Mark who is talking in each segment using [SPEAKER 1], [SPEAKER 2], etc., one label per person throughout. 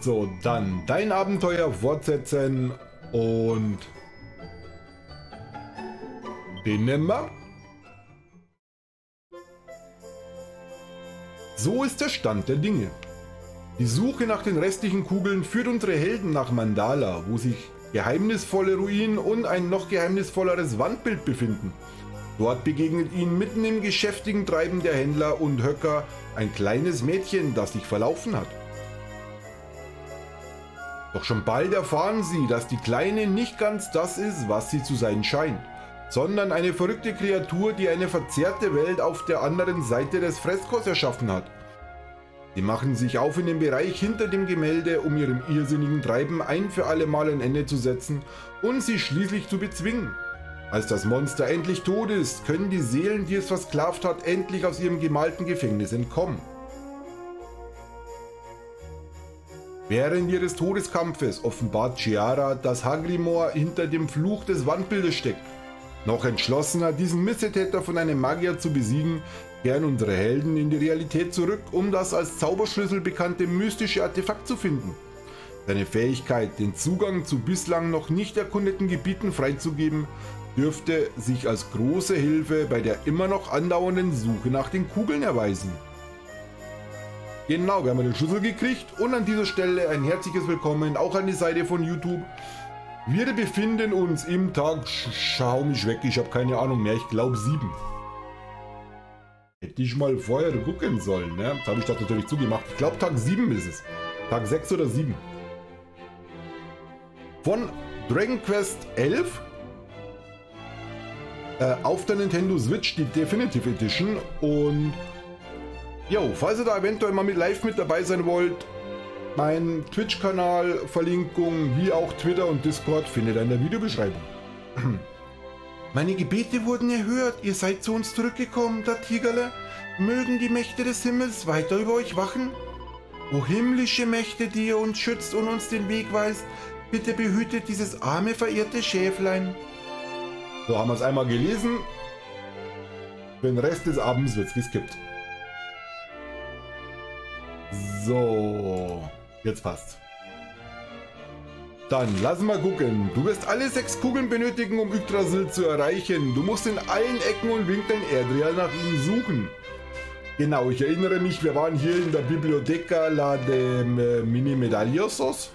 [SPEAKER 1] So, dann dein Abenteuer fortsetzen und den nehmen wir. So ist der Stand der Dinge. Die Suche nach den restlichen Kugeln führt unsere Helden nach Mandala, wo sich geheimnisvolle Ruinen und ein noch geheimnisvolleres Wandbild befinden. Dort begegnet ihnen mitten im geschäftigen Treiben der Händler und Höcker ein kleines Mädchen, das sich verlaufen hat. Doch schon bald erfahren sie, dass die Kleine nicht ganz das ist, was sie zu sein scheint, sondern eine verrückte Kreatur, die eine verzerrte Welt auf der anderen Seite des Freskos erschaffen hat. Sie machen sich auf in den Bereich hinter dem Gemälde, um ihrem irrsinnigen Treiben ein für alle Mal ein Ende zu setzen und sie schließlich zu bezwingen. Als das Monster endlich tot ist, können die Seelen, die es versklavt hat, endlich aus ihrem gemalten Gefängnis entkommen. Während ihres Todeskampfes offenbart Chiara, dass Hagrimor hinter dem Fluch des Wandbildes steckt. Noch entschlossener, diesen Missetäter von einem Magier zu besiegen, kehren unsere Helden in die Realität zurück, um das als Zauberschlüssel bekannte mystische Artefakt zu finden. Seine Fähigkeit, den Zugang zu bislang noch nicht erkundeten Gebieten freizugeben, dürfte sich als große Hilfe bei der immer noch andauernden Suche nach den Kugeln erweisen. Genau, wir haben den Schlüssel gekriegt und an dieser Stelle ein herzliches Willkommen auch an die Seite von YouTube. Wir befinden uns im Tag, schau mich weg, ich habe keine Ahnung mehr, ich glaube 7. Hätte ich mal vorher gucken sollen, ne? Jetzt habe ich das natürlich zugemacht. Ich glaube Tag 7 ist es. Tag 6 oder 7. Von Dragon Quest 11 äh, auf der Nintendo Switch, die Definitive Edition. Und jo, falls ihr da eventuell mal mit live mit dabei sein wollt, mein Twitch-Kanal, Verlinkung, wie auch Twitter und Discord findet ihr in der Videobeschreibung. Meine Gebete wurden erhört, ihr seid zu uns zurückgekommen, da Tigerle. Mögen die Mächte des Himmels weiter über euch wachen? O himmlische Mächte, die ihr uns schützt und uns den Weg weist, bitte behütet dieses arme, verirrte Schäflein. So, haben wir es einmal gelesen. Für den Rest des Abends wird es geskippt. So, jetzt passt. Dann lass mal gucken. Du wirst alle sechs Kugeln benötigen, um Yggdrasil zu erreichen. Du musst in allen Ecken und Winkeln Erdreal nach ihm suchen. Genau, ich erinnere mich, wir waren hier in der Bibliotheca la de Mini Medallosos.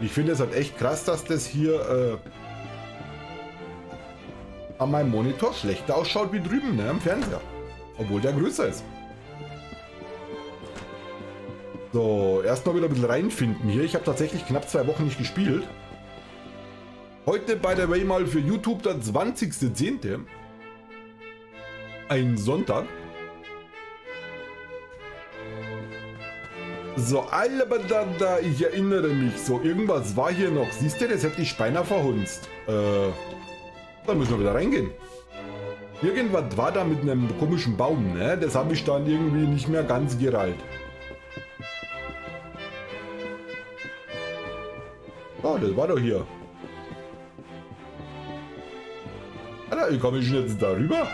[SPEAKER 1] Ich finde es halt echt krass, dass das hier äh, an meinem Monitor schlechter ausschaut wie drüben ne, im Fernseher. Obwohl der größer ist. So, erstmal wieder ein bisschen reinfinden hier. Ich habe tatsächlich knapp zwei Wochen nicht gespielt. Heute by the way mal für YouTube der 20.10. Ein Sonntag. So, aber da, da, ich erinnere mich. So, irgendwas war hier noch. Siehst du, das hätte ich beinahe verhunzt. Äh, dann müssen wir wieder reingehen. Irgendwas war da mit einem komischen Baum, ne? Das habe ich dann irgendwie nicht mehr ganz gerallt. Das war doch hier. Alter, wie komme ich jetzt darüber?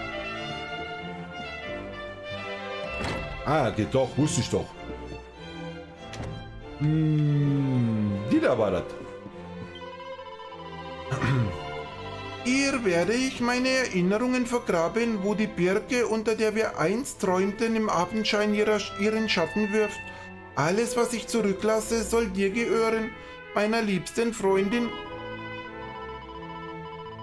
[SPEAKER 1] Ah, geht doch, wusste ich doch. Hm, die da war das. Hier werde ich meine Erinnerungen vergraben, wo die Birke, unter der wir einst träumten, im Abendschein ihrer, ihren Schatten wirft. Alles, was ich zurücklasse, soll dir gehören, meiner liebsten Freundin.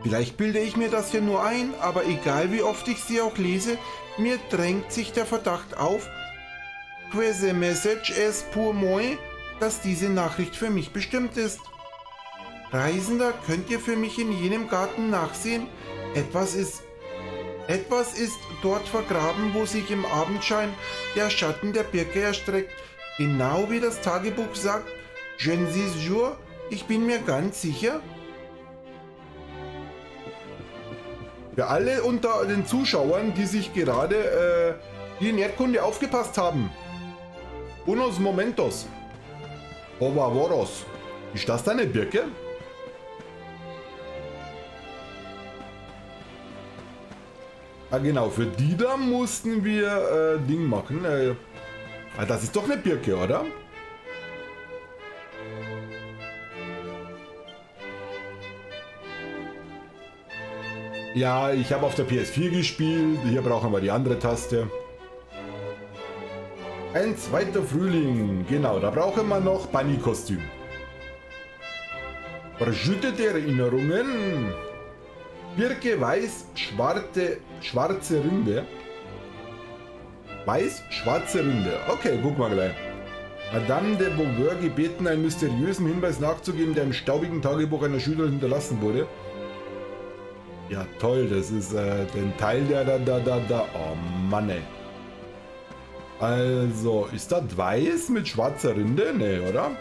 [SPEAKER 1] Vielleicht bilde ich mir das hier nur ein, aber egal wie oft ich sie auch lese, mir drängt sich der Verdacht auf, quese message es pour moi, dass diese Nachricht für mich bestimmt ist. Reisender, könnt ihr für mich in jenem Garten nachsehen? Etwas ist etwas ist dort vergraben, wo sich im Abendschein der Schatten der Birke erstreckt. Genau wie das Tagebuch sagt, je ne suis ich bin mir ganz sicher. Für alle unter den Zuschauern, die sich gerade äh, die in Erdkunde aufgepasst haben. Unos momentos. Ovavoros. Ist das deine Birke? Ah genau, für die da mussten wir äh, Ding machen. Äh, Ah, das ist doch eine Birke, oder? Ja, ich habe auf der PS4 gespielt. Hier brauchen wir die andere Taste. Ein zweiter Frühling. Genau, da brauchen wir noch Bunny-Kostüm. Verschüttete Erinnerungen. Birke weiß, schwarze, schwarze Rinde. Weiß, schwarze Rinde. Okay, guck mal gleich. Madame de Beauvoir gebeten, einen mysteriösen Hinweis nachzugeben, der im staubigen Tagebuch einer Schülerin hinterlassen wurde. Ja, toll, das ist äh, den Teil der da, da, da, da. Oh Mann, ey. Also, ist das weiß mit schwarzer Rinde? Nee, oder?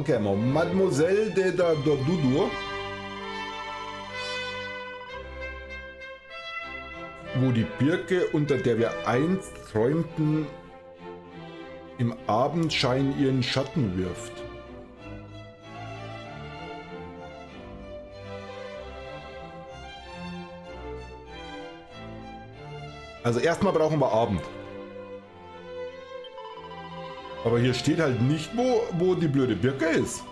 [SPEAKER 1] Okay, Mademoiselle de Dodudur. Wo die Birke, unter der wir einst träumten, im Abendschein ihren Schatten wirft. Also erstmal brauchen wir Abend. Aber hier steht halt nicht, wo, wo die blöde Birke ist.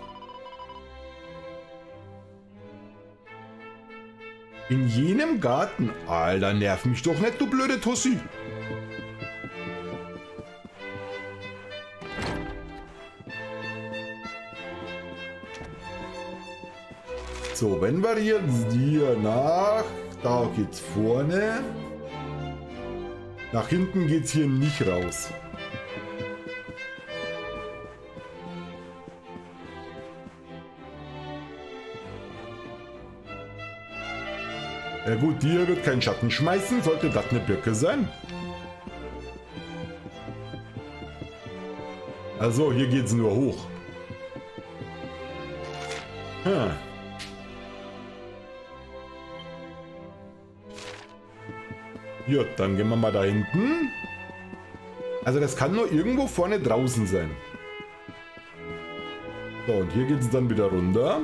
[SPEAKER 1] In jenem Garten. Alter, nerv mich doch nicht, du blöde Tussi. So, wenn wir jetzt hier nach... Da geht's vorne. Nach hinten geht's hier nicht raus. Ja gut, die hier wird keinen Schatten schmeißen. Sollte das eine Birke sein? Also, hier geht es nur hoch. Hm. Ja, dann gehen wir mal da hinten. Also das kann nur irgendwo vorne draußen sein. So, und hier geht es dann wieder runter.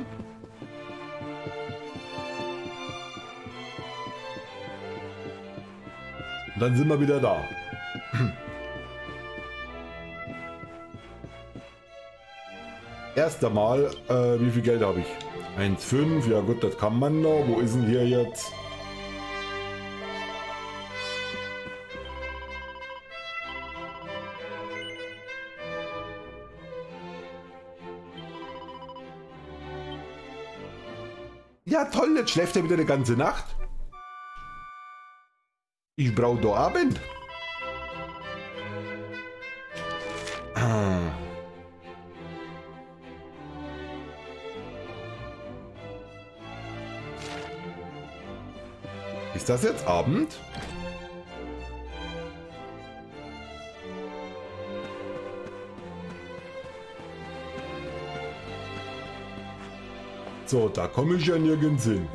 [SPEAKER 1] Dann sind wir wieder da. Erst einmal, äh, wie viel Geld habe ich? 1,5, ja gut, das kann man noch. Wo ist denn hier jetzt? Ja toll, jetzt schläft er wieder die ganze Nacht. Ich brauche da Abend. Ah. Ist das jetzt Abend? So, da komme ich ja nirgends hin.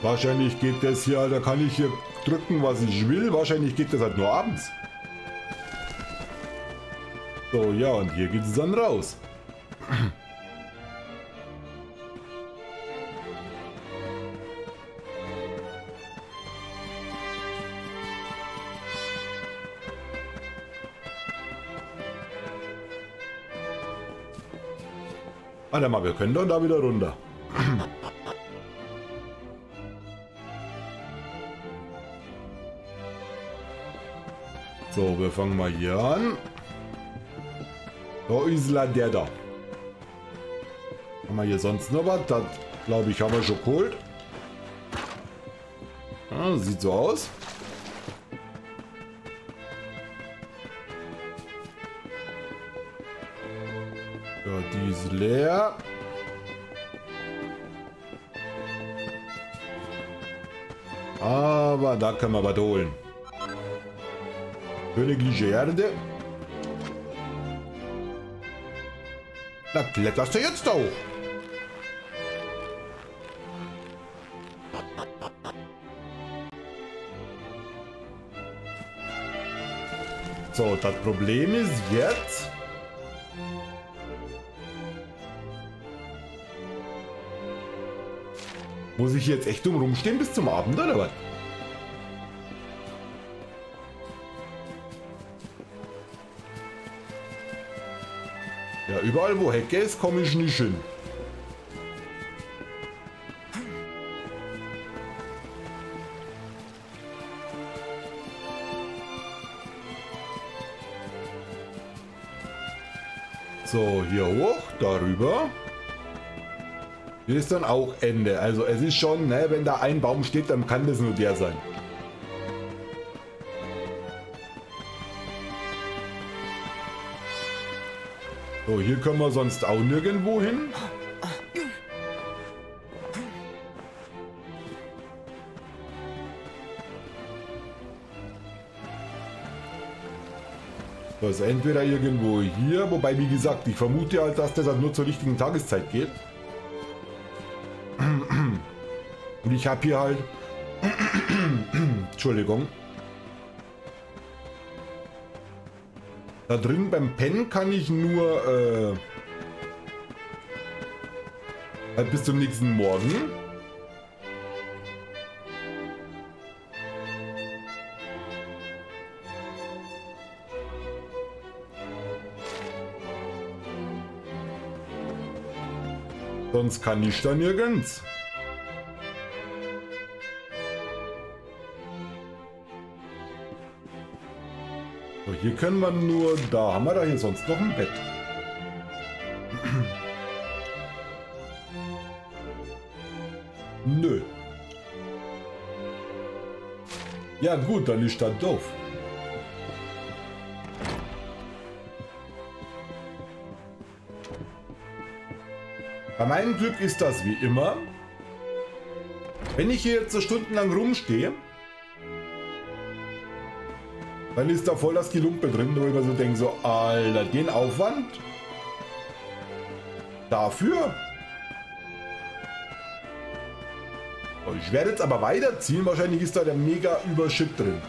[SPEAKER 1] Wahrscheinlich geht das hier, da kann ich hier drücken, was ich will. Wahrscheinlich geht das halt nur abends. So, ja, und hier geht es dann raus. Warte mal, wir können doch da wieder runter. So, wir fangen mal hier an. Da ist der da. Haben wir hier sonst noch was? Das, glaube ich, haben wir schon geholt. Ja, sieht so aus. Ja, die ist leer. Aber da können wir was holen. Königliche Erde. Da kletterst du jetzt auch. So, das Problem ist jetzt... Muss ich jetzt echt dumm rumstehen bis zum Abend oder was? Überall wo Hecke ist, komme ich nicht hin. So, hier hoch, darüber. Hier ist dann auch Ende. Also es ist schon, ne, wenn da ein Baum steht, dann kann das nur der sein. So, hier können wir sonst auch nirgendwo hin. Das ist entweder irgendwo hier, wobei wie gesagt, ich vermute halt, dass das halt nur zur richtigen Tageszeit geht. Und ich habe hier halt... Entschuldigung. Da drin beim Pennen kann ich nur... Äh, halt bis zum nächsten Morgen. Sonst kann ich da nirgends. Hier können wir nur... Da haben wir da hier sonst noch ein Bett. Nö. Ja gut, dann ist das doof. Bei meinem Glück ist das wie immer. Wenn ich hier jetzt so stundenlang rumstehe, dann ist da voll das Gelumpe drin, wo ich mir so denke, so, Alter, den Aufwand dafür. Ich werde jetzt aber weiterziehen, wahrscheinlich ist da der mega Überschip drin.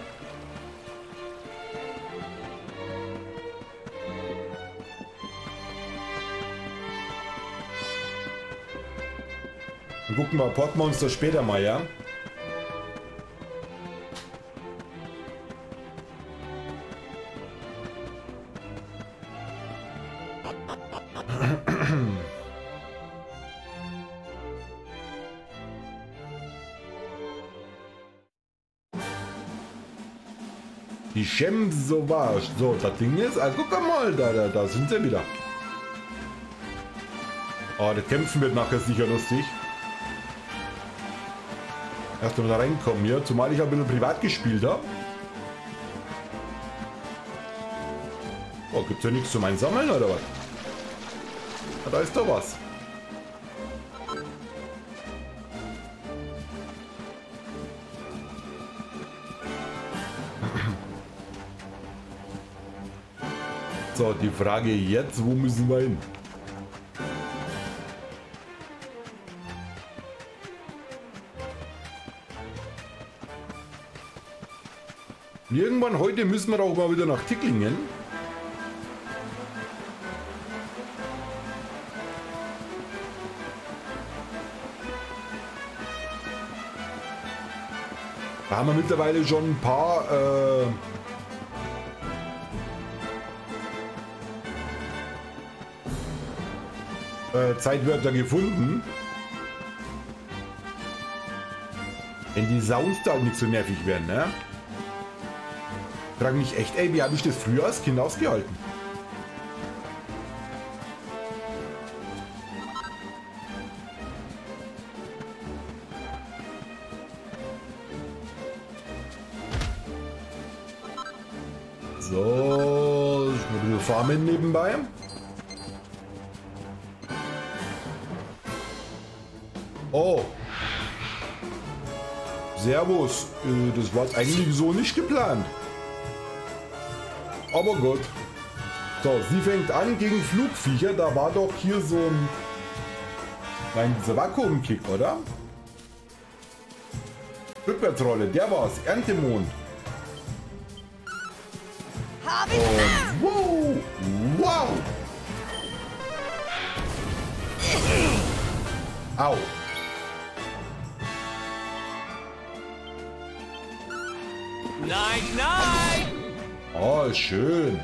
[SPEAKER 1] Dann gucken wir Portmonster später mal, ja? Chem Sauvage. So, das Ding ist, also guck mal, da, da, da sind sie wieder. Oh, das Kämpfen wird nachher sicher lustig. Erst mal da reinkommen hier, zumal ich ein bisschen privat gespielt habe. Oh, gibt's ja nichts zum Einsammeln oder was? Ja, da ist doch was. Die Frage jetzt, wo müssen wir hin? Irgendwann heute müssen wir auch mal wieder nach Ticklingen. Da haben wir mittlerweile schon ein paar äh, äh, Zeitwörter gefunden. Wenn die Sounds da nicht so nervig werden, ne? Frag mich echt, ey, wie habe ich das früher als Kind ausgehalten? So, ich ein bisschen farmen nebenbei. Oh. Servus. Äh, das war eigentlich so nicht geplant. Aber gut. So, sie fängt an gegen Flugviecher. Da war doch hier so ein... Nein, dieser Vakuumkick, oder? Rückwärtsrolle, der war's. Erntemond. Und wow! Wow! Au!
[SPEAKER 2] Nein!
[SPEAKER 1] Oh, schön.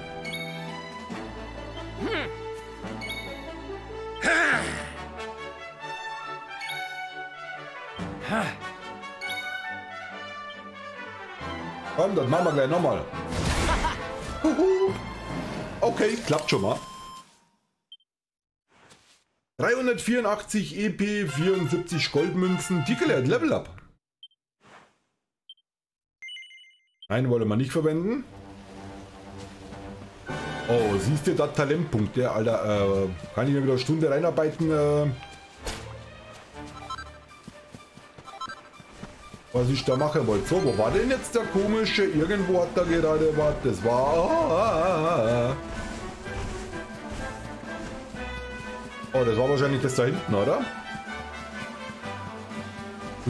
[SPEAKER 1] Komm, das machen wir gleich nochmal. Okay, klappt schon mal. 384 EP, 74 Goldmünzen, Ticklet, Level Up. Nein, wollen wir nicht verwenden. Oh, siehst du, da Talentpunkte, Alter. Äh, kann ich mir wieder eine Stunde reinarbeiten. Äh, was ich da machen wollte. So, wo war denn jetzt der komische? Irgendwo hat da gerade was. Das war... Oh, das war wahrscheinlich das da hinten, oder?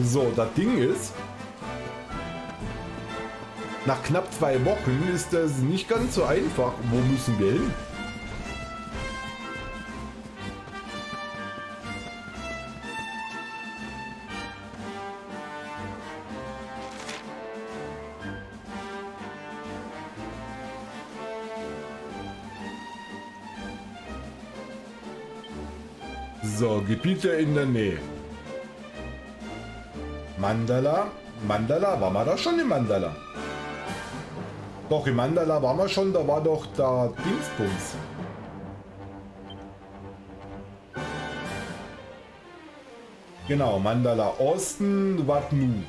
[SPEAKER 1] So, das Ding ist... Nach knapp zwei Wochen ist das nicht ganz so einfach. Wo müssen wir hin? So, Gebiete in der Nähe. Mandala. Mandala, war man da schon im Mandala? Doch, im Mandala waren wir schon, da war doch der Dingsbums. Genau, Mandala Osten, Watnu.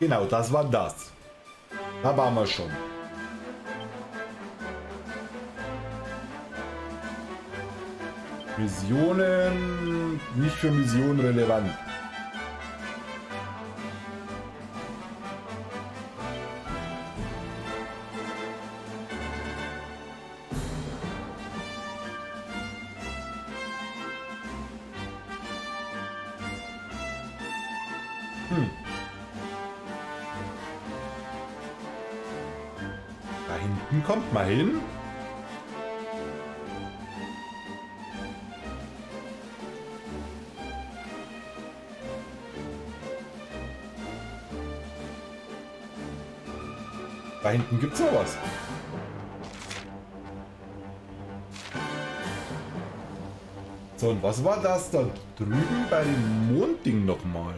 [SPEAKER 1] Genau, das war das. Da waren wir schon. Missionen, nicht für Missionen relevant. Kommt mal hin. Da hinten gibt's noch was. So, und was war das da drüben bei dem Mondding nochmal?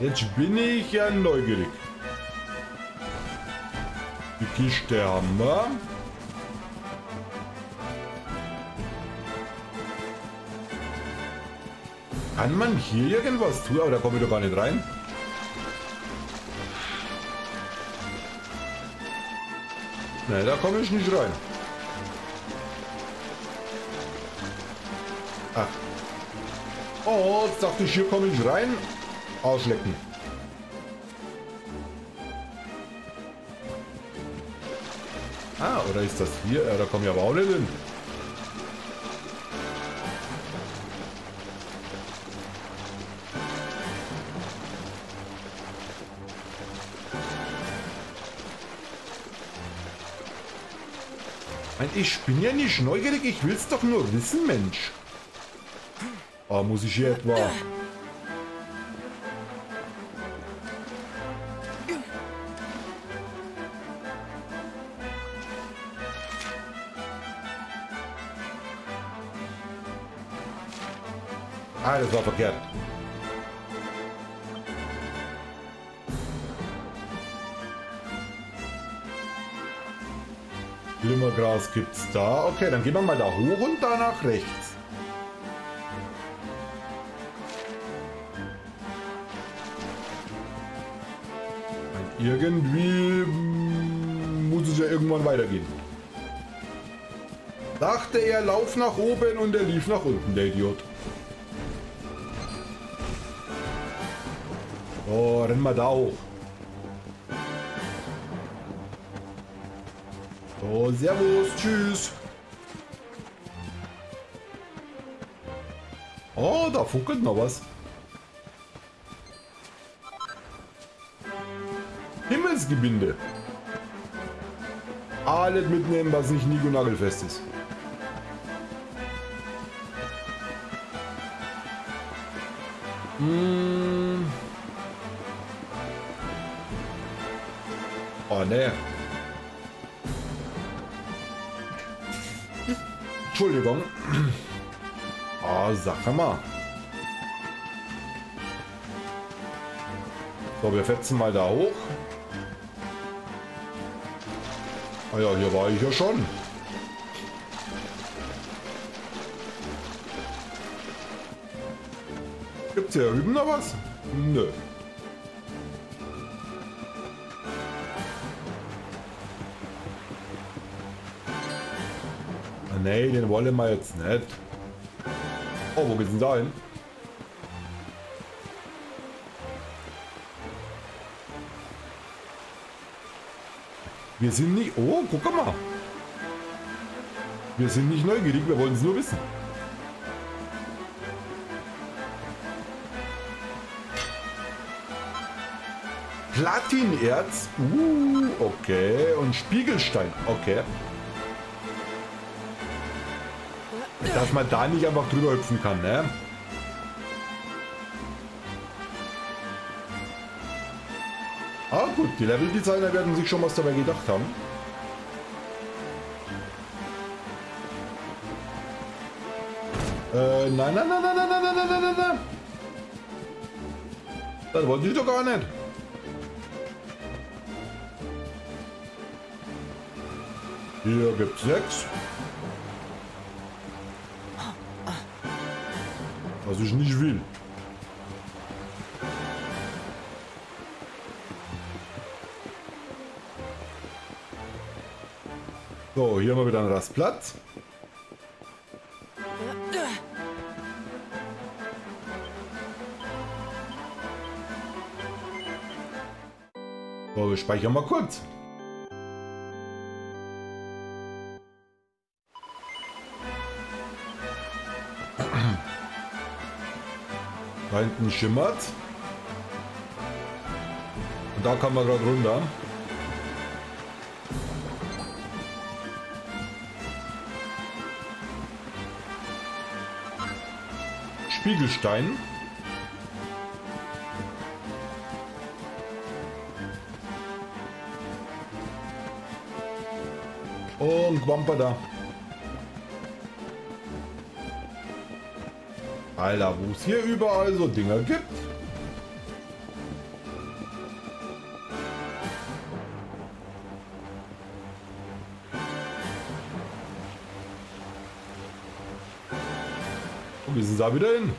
[SPEAKER 1] Jetzt bin ich ja neugierig. Die Kiste haben wir. Kann man hier irgendwas tun? Aber da komme ich doch gar nicht rein. Nein, da komme ich nicht rein. Ach. Oh, jetzt dachte ich, hier komme ich rein. Auslecken. Ah, oder ist das hier? Ja, da komme ich aber auch nicht hin. Ich bin ja nicht neugierig, ich will es doch nur wissen, Mensch. Oh, muss ich hier etwa... das war verkehrt. Glimmergras gibt's da. Okay, dann gehen wir mal da hoch und da nach rechts. Irgendwie muss es ja irgendwann weitergehen. Dachte er, lauf nach oben und er lief nach unten, der Idiot. Oh, renn mal da hoch. So, servus, tschüss. Oh, da funkelt noch was. Himmelsgebinde. Alles mitnehmen, was nicht nigo nagelfest ist. Hm. Oh ne. Entschuldigung. Oh, sag mal. So, wir fetzen mal da hoch. Ah ja, hier war ich ja schon. Gibt's hier drüben noch was? Nö. Nee, den wollen wir jetzt nicht. Oh, wo geht's denn da hin? Wir sind nicht... Oh, guck mal. Wir sind nicht neugierig, wir wollen es nur wissen. Platinerz. Uh, okay. Und Spiegelstein. Okay. Dass man da nicht einfach drüber hüpfen kann, ne? Ah gut, die Leveldesigner werden sich schon was dabei gedacht haben. Äh, nein, nein, nein, nein, nein, nein, nein, nein, nein, nein. Das wollte ich doch gar nicht. Hier gibt's sechs. Was ich nicht will. So, hier haben wir wieder einen Rastplatz. So, wir speichern mal kurz. Da hinten schimmert. Und da kann man gerade runter. Spiegelstein. Und Wampa da. Alter, wo es hier überall so Dinger gibt. Und wir sind da wieder hin.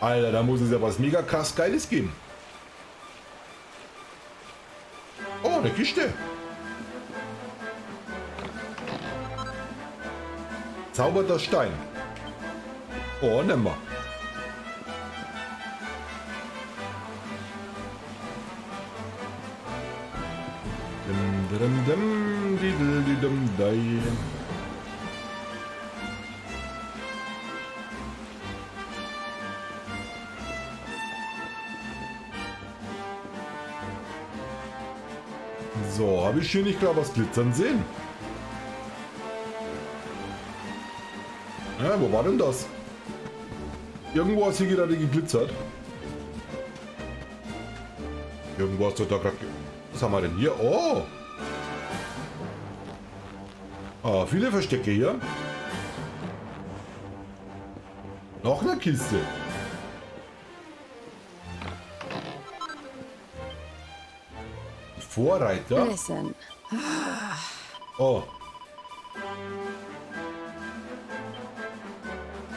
[SPEAKER 1] Alter, da muss es ja was mega krass Geiles geben. Oh, eine Kiste. Zauberter Stein. Oh, nimm mal. Dim, dim, dim, didel, didem, dai. So, habe ich hier nicht gerade was glitzern sehen? Ja, wo war denn das? Irgendwo hast hier gerade geglitzert. Irgendwo hast du da gerade... Was haben wir denn hier? Oh! Ah, viele Verstecke hier. Noch eine Kiste. Vorreiter. Oh.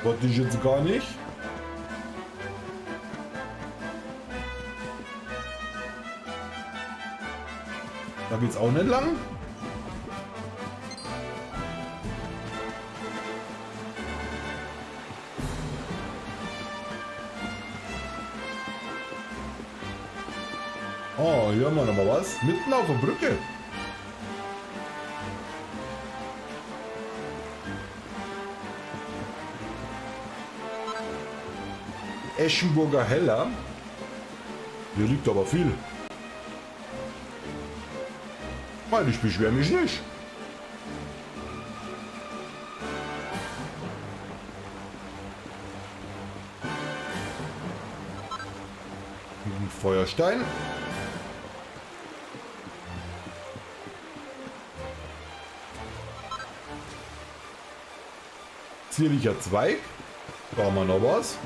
[SPEAKER 1] Wollte ich jetzt gar nicht. Da geht's auch nicht lang. Oh, hier haben wir noch mal was. Mitten auf der Brücke. Eschenburger Heller. Hier liegt aber viel. Weil ich beschwere mich nicht. Ein Feuerstein. Zierlicher Zweig. Da haben wir noch was.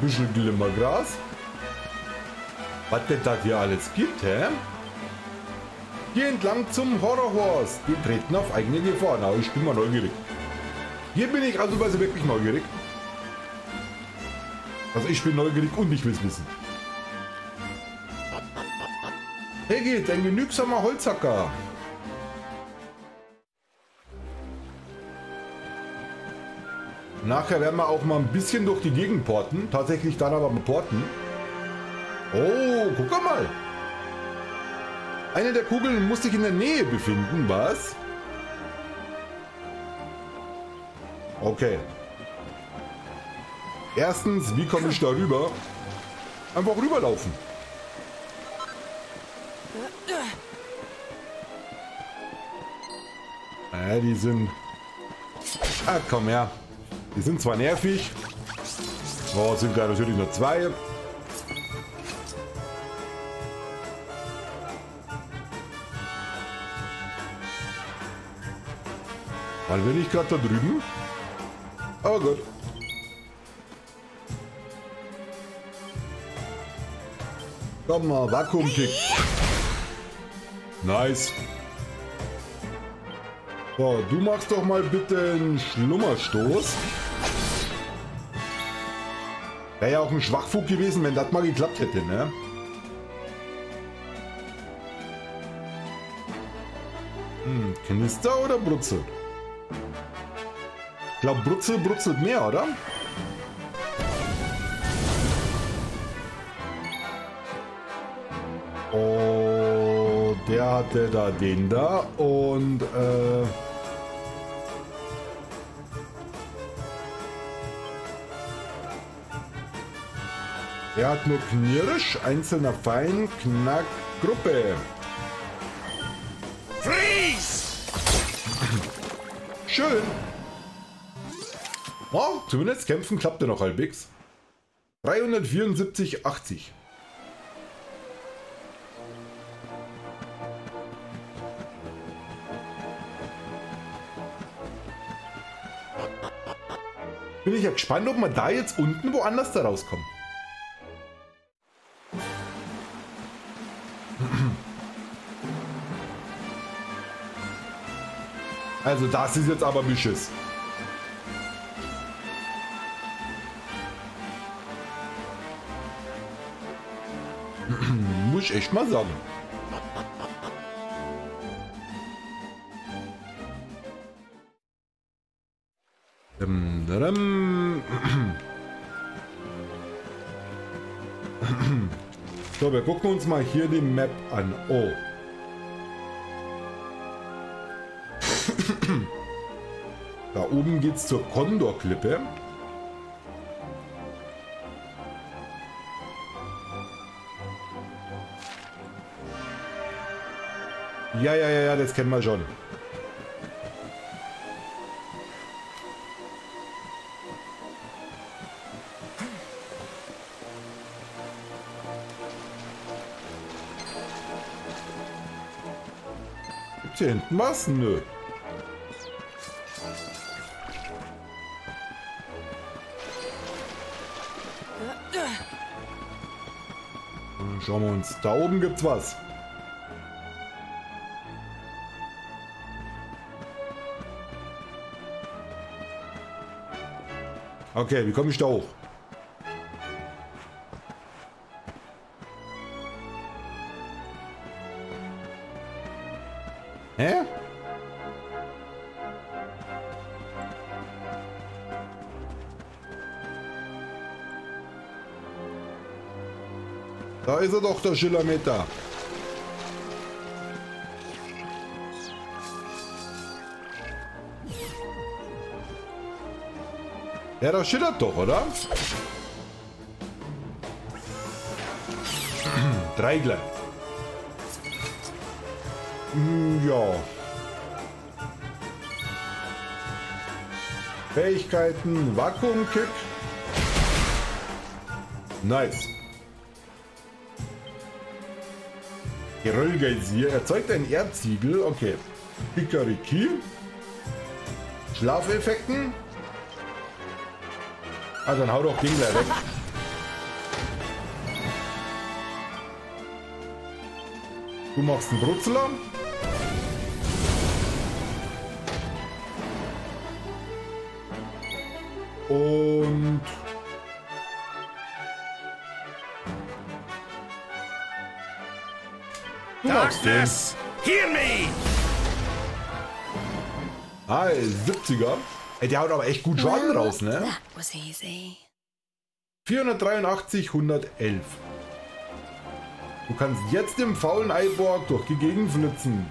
[SPEAKER 1] Bisschen Glimmergras. Was denn da hier alles gibt, hä? Hier entlang zum Horrorhorst. Die treten auf eigene Gefahr. Na, ich bin mal neugierig. Hier bin ich also wirklich neugierig. Also ich bin neugierig und ich will es wissen. Hey geht, ein genügsamer Holzhacker. Nachher werden wir auch mal ein bisschen durch die Gegend porten. Tatsächlich dann aber porten. Oh, guck mal. Eine der Kugeln muss sich in der Nähe befinden, was? Okay. Erstens, wie komme ich da rüber? Einfach rüberlaufen. Ja, die sind... Ah, komm her. Die sind zwar nervig. Oh, sind da natürlich nur zwei. Wann bin ich gerade da drüben? Oh gut. Komm mal, Vakuumkick. Nice. So, du machst doch mal bitte einen Schlummerstoß. Wäre ja auch ein Schwachfug gewesen, wenn das mal geklappt hätte, ne? Hm, Knister oder brutzelt? Ich glaube, brutzelt brutzelt mehr, oder? Oh, der hatte da den da und äh... Er hat nur Knirsch, einzelner Fein, Knack, Gruppe.
[SPEAKER 2] Freeze!
[SPEAKER 1] Schön. Oh, zumindest kämpfen klappte noch halbwegs. 374, 80. Bin ich ja gespannt, ob man da jetzt unten woanders da rauskommt. Also das ist jetzt aber Beschiss. Muss ich echt mal sagen. So, wir gucken uns mal hier die Map an. Oh. Oben geht's zur Condor-Klippe. Ja, ja, ja, ja, das kennen wir schon. Gibt's hier hinten was? Nö. Schauen wir uns. Da oben gibt's was. Okay, wie komme ich da hoch? Er doch, der Schillermeter. Ja, das schillert doch, oder? Drei gleich. Hm, ja. Fähigkeiten, Vakuumkick. Nice. Geröllgeisier erzeugt ein Erdziegel. Okay. Hikariki. Schlafeffekten. Ah, dann hau doch den gleich weg. Du machst einen Brutzler. Und...
[SPEAKER 2] Darkness, hear me!
[SPEAKER 1] Ah, 70er. Ey, der haut aber echt gut Schaden raus, ne?
[SPEAKER 3] That was easy.
[SPEAKER 1] 483, 111. Du kannst jetzt im faulen Eiborg durch die Gegend flitzen.